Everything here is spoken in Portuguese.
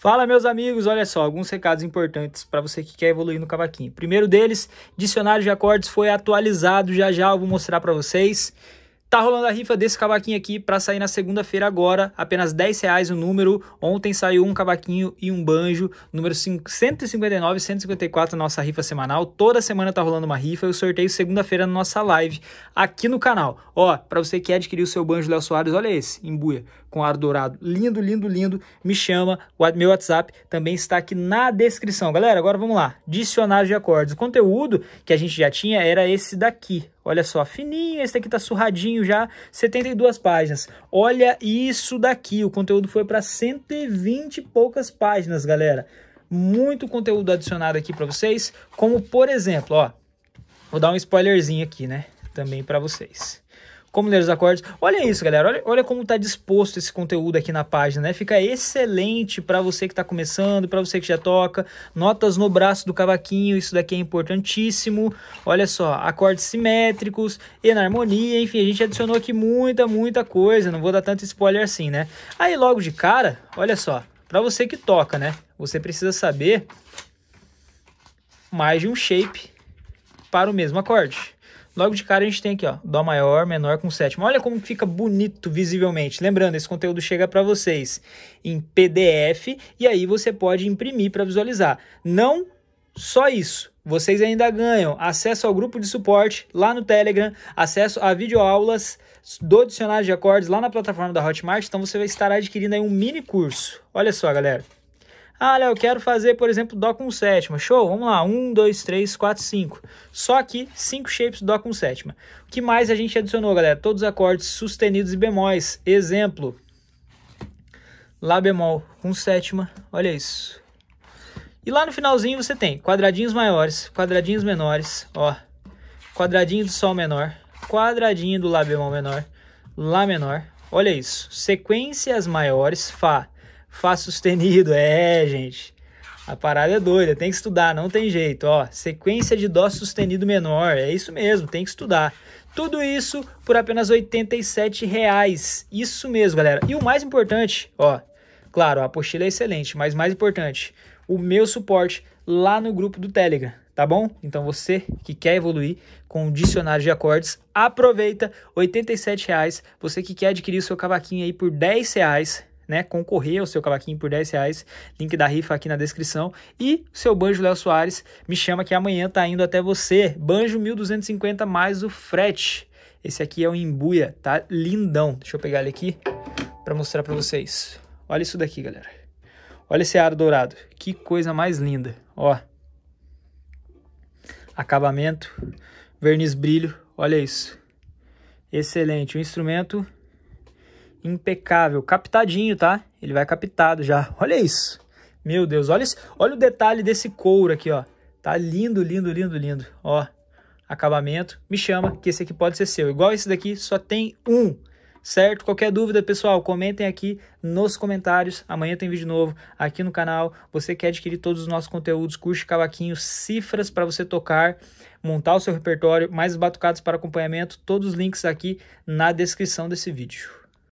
Fala, meus amigos, olha só, alguns recados importantes para você que quer evoluir no cavaquinho. Primeiro deles, dicionário de acordes foi atualizado, já já eu vou mostrar para vocês. Tá rolando a rifa desse cavaquinho aqui para sair na segunda-feira agora, apenas 10 reais o número. Ontem saiu um cavaquinho e um banjo, número 159 e 154, nossa rifa semanal. Toda semana tá rolando uma rifa e o sorteio segunda-feira na nossa live aqui no canal. Ó, para você que adquirir o seu banjo Léo Soares, olha esse, embuia, com ar dourado. Lindo, lindo, lindo. Me chama, o meu WhatsApp também está aqui na descrição. Galera, agora vamos lá. Dicionário de acordes. O conteúdo que a gente já tinha era esse daqui, Olha só, fininho, esse aqui tá surradinho já, 72 páginas. Olha isso daqui, o conteúdo foi para 120 e poucas páginas, galera. Muito conteúdo adicionado aqui para vocês, como por exemplo, ó, vou dar um spoilerzinho aqui, né, também para vocês como ler os acordes. Olha isso, galera. Olha, olha como está disposto esse conteúdo aqui na página, né? Fica excelente para você que está começando, para você que já toca. Notas no braço do cavaquinho, isso daqui é importantíssimo. Olha só, acordes simétricos, enarmonia, enfim, a gente adicionou aqui muita, muita coisa. Não vou dar tanto spoiler assim, né? Aí logo de cara, olha só, para você que toca, né? Você precisa saber mais de um shape para o mesmo acorde. Logo de cara a gente tem aqui, ó, Dó maior, menor com sétima. Olha como fica bonito visivelmente. Lembrando, esse conteúdo chega para vocês em PDF e aí você pode imprimir para visualizar. Não só isso, vocês ainda ganham acesso ao grupo de suporte lá no Telegram, acesso a videoaulas do dicionário de acordes lá na plataforma da Hotmart, então você vai estar adquirindo aí um mini curso. Olha só, galera. Ah, Léo, eu quero fazer, por exemplo, Dó com sétima. Show, vamos lá. 1, 2, 3, 4, 5. Só aqui, 5 shapes Dó com sétima. O que mais a gente adicionou, galera? Todos os acordes sustenidos e bemóis. Exemplo. Lá bemol com sétima. Olha isso. E lá no finalzinho você tem quadradinhos maiores, quadradinhos menores, ó. Quadradinho do Sol menor, quadradinho do Lá bemol menor, Lá menor. Olha isso. Sequências maiores, Fá Fá sustenido, é, gente. A parada é doida, tem que estudar, não tem jeito, ó. Sequência de Dó sustenido menor, é isso mesmo, tem que estudar. Tudo isso por apenas R$ reais. Isso mesmo, galera. E o mais importante, ó, claro, a apostila é excelente, mas mais importante, o meu suporte lá no grupo do Telegram, tá bom? Então você que quer evoluir com o dicionário de acordes, aproveita, R$ reais. Você que quer adquirir o seu cavaquinho aí por R$ reais, né, concorrer ao seu cavaquinho por 10 reais. Link da rifa aqui na descrição. E seu banjo Léo Soares me chama que amanhã tá indo até você. Banjo 1250 mais o frete. Esse aqui é o Embuia, tá lindão. Deixa eu pegar ele aqui para mostrar para vocês. Olha isso daqui, galera. Olha esse aro dourado. Que coisa mais linda. Ó. Acabamento, verniz brilho. Olha isso. Excelente. O instrumento impecável, captadinho, tá? Ele vai captado já. Olha isso. Meu Deus, olha, isso. olha o detalhe desse couro aqui, ó. Tá lindo, lindo, lindo, lindo. Ó, acabamento. Me chama que esse aqui pode ser seu. Igual esse daqui, só tem um. Certo? Qualquer dúvida, pessoal, comentem aqui nos comentários. Amanhã tem vídeo novo aqui no canal. Você quer adquirir todos os nossos conteúdos, curso de cavaquinho, cifras para você tocar, montar o seu repertório, mais batucados para acompanhamento. Todos os links aqui na descrição desse vídeo.